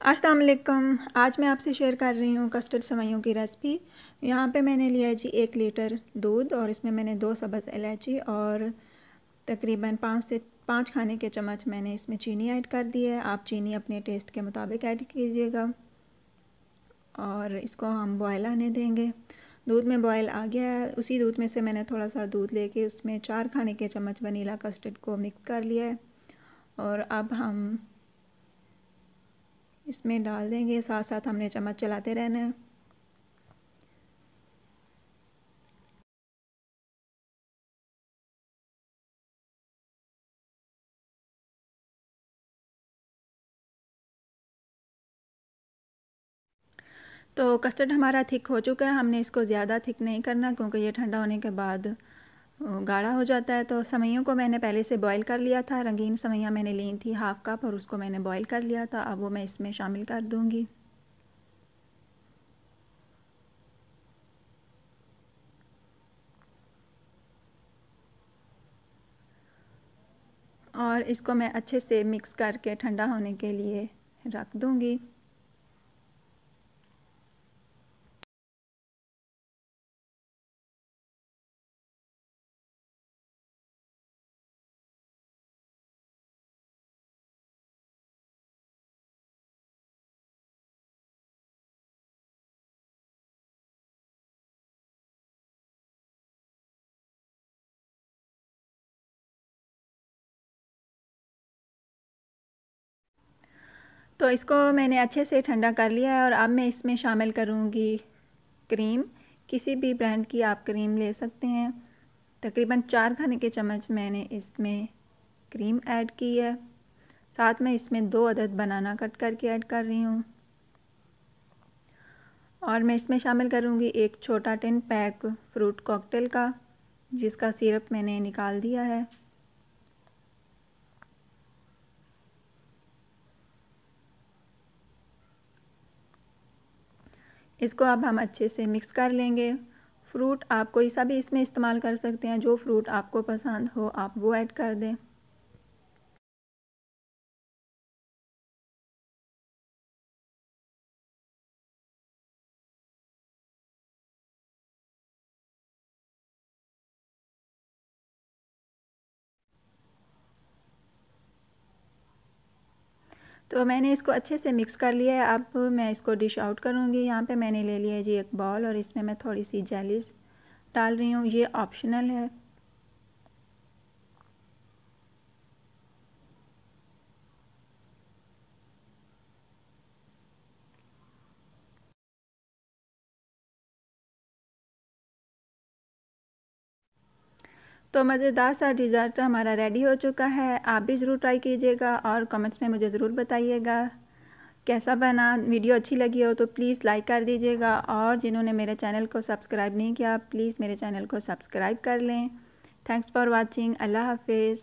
अस्सलाम वालेकुम आज मैं आपसे शेयर कर रही हूँ कस्टर्ड सवैयों की रेसिपी। यहाँ पे मैंने लिया है जी एक लीटर दूध और इसमें मैंने दो सब्ज़ इलायची और तकरीबन पाँच से पाँच खाने के चम्मच मैंने इसमें चीनी ऐड कर दी है। आप चीनी अपने टेस्ट के मुताबिक ऐड कीजिएगा और इसको हम बॉयल आने देंगे। दूध में बॉयल आ गया है। उसी दूध में से मैंने थोड़ा सा दूध लेके उसमें चार खाने के चम्मच वनीला कस्टर्ड को मिक्स कर लिया है और अब हम इसमें डाल देंगे साथ साथ हमने चम्मच चलाते रहना है। तो कस्टर्ड हमारा थिक हो चुका है, हमने इसको ज़्यादा थिक नहीं करना क्योंकि ये ठंडा होने के बाद गाढ़ा हो जाता है तो सवैयों को मैंने पहले से बॉईल कर लिया था। रंगीन सवैयाँ मैंने ली थी हाफ़ कप और उसको मैंने बॉईल कर लिया था। अब वो मैं इसमें शामिल कर दूँगी। और इसको मैं अच्छे से मिक्स करके ठंडा होने के लिए रख दूँगी। तो इसको मैंने अच्छे से ठंडा कर लिया है और अब मैं इसमें शामिल करूँगी क्रीम। किसी भी ब्रांड की आप क्रीम ले सकते हैं। तकरीबन चार खाने के चम्मच मैंने इसमें क्रीम ऐड की है। साथ में इसमें दो अदद बनाना कट करके ऐड कर रही हूँ। और मैं इसमें शामिल करूँगी एक छोटा टिन पैक फ्रूट कॉकटेल का, जिसका सिरप मैंने निकाल दिया है। इसको अब हम अच्छे से मिक्स कर लेंगे। फ्रूट आप कोई सा भी इसमें इस्तेमाल कर सकते हैं, जो फ्रूट आपको पसंद हो, आप वो ऐड कर दें। तो मैंने इसको अच्छे से मिक्स कर लिया है। अब मैं इसको डिश आउट करूँगी। यहाँ पे मैंने ले लिया है जी एक बॉल और इसमें मैं थोड़ी सी जेलिस डाल रही हूँ। ये ऑप्शनल है। तो मज़ेदार सा डिज़र्ट हमारा रेडी हो चुका है। आप भी ज़रूर ट्राई कीजिएगा और कमेंट्स में मुझे ज़रूर बताइएगा। कैसा बना? वीडियो अच्छी लगी हो तो प्लीज़ लाइक कर दीजिएगा और जिन्होंने मेरे चैनल को सब्सक्राइब नहीं किया प्लीज़ मेरे चैनल को सब्सक्राइब कर लें। थैंक्स फॉर वॉचिंग अल्लाह हाफिज़।